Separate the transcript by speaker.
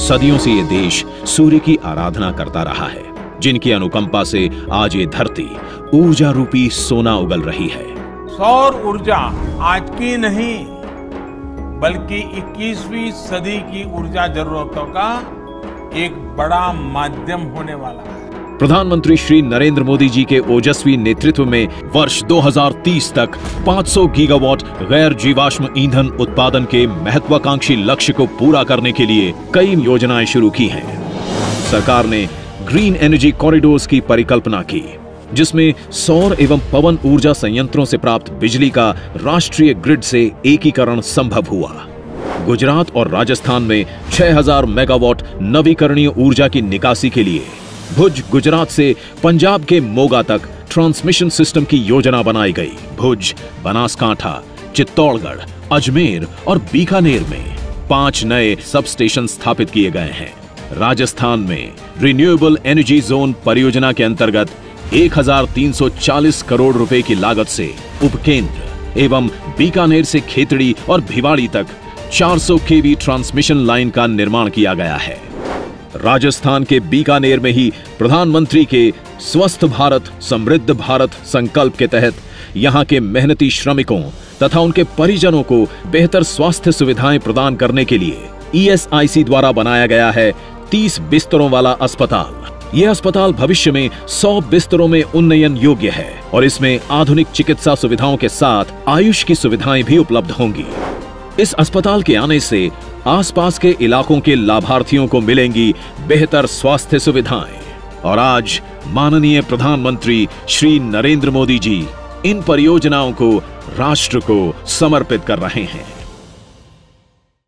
Speaker 1: सदियों से ये देश सूर्य की आराधना करता रहा है, जिनकी अनुकंपा से आज ये धरती ऊर्जा रूपी सोना उगल रही है।
Speaker 2: सौर ऊर्जा आज की नहीं, बल्कि 21वीं सदी की ऊर्जा जरूरतों का एक बड़ा माध्यम होने वाला है।
Speaker 1: प्रधानमंत्री श्री नरेंद्र मोदी जी के ओजस्वी नेतृत्व में वर्ष 2030 तक 500 गीगावाट गैर जीवाश्म ईंधन उत्पादन के महत्वाकांक्षी लक्ष्य को पूरा करने के लिए कई योजनाएँ शुरू की हैं। सरकार ने ग्रीन एनर्जी कॉरिडोर्स की परिकल्पना की, जिसमें सौर एवं पवन ऊर्जा संयंत्रों से प्राप्त बिजली का राष्ट्रीय ग्रिड से एकीकरण संभव हुआ। गुजरात और राजस्थान में 6000 मेगावाट नवीकरणीय ऊर्जा की निकासी के लिए भुज, गुजरात से पंजाब के मोगा तक ट्रांसमिशन सिस्टम की योजना बनाई गई। भुज, बनासकांठा, चित्तौड़गढ़, अजमेर और बीकानेर में पाँच नए सब स्टेशन स्थापित किए गए हैं। राजस्थान में रिन्यूएबल एनर्जी जोन परियोजना के अंतर्गत 1340 करोड़ रुपए की लागत से उपकेंद्र एवं बीकानेर से खेतड़ी और भिवाड़ी तक 400 केवी ट्रांसमिशन लाइन का निर्माण किया गया है। राजस्थान के बीकानेर में ही प्रधानमंत्री के स्वस्थ भारत, समृद्ध भारत संकल्प के तहत यहाँ के मेहनती श्रमिकों तथा उनके परिजनों को बेहतर स्वास्थ्य सुविधाएँ प्रदान करने के लिए ईएसआईसी द्वारा बनाया गया है 30 बिस्तरों वाला अस्पताल। यह अस्पताल भविष्य में 100 बिस्तरों में उन्नयन योग्य है और इसमें आधुनिक चिकित्सा सुविधाओं के साथ आयुष की सुविधाएँ भी उपलब्ध होंगी। इस अस्पताल के आने से आसपास के इलाकों के लाभार्थियों को मिलेंगी बेहतर स्वास्थ्य सुविधाएँ। और आज माननीय प्रधानमंत्री श्री नरेंद्र मोदी जी इन परियोजनाओं को राष्ट्र को समर्पित कर रहे हैं।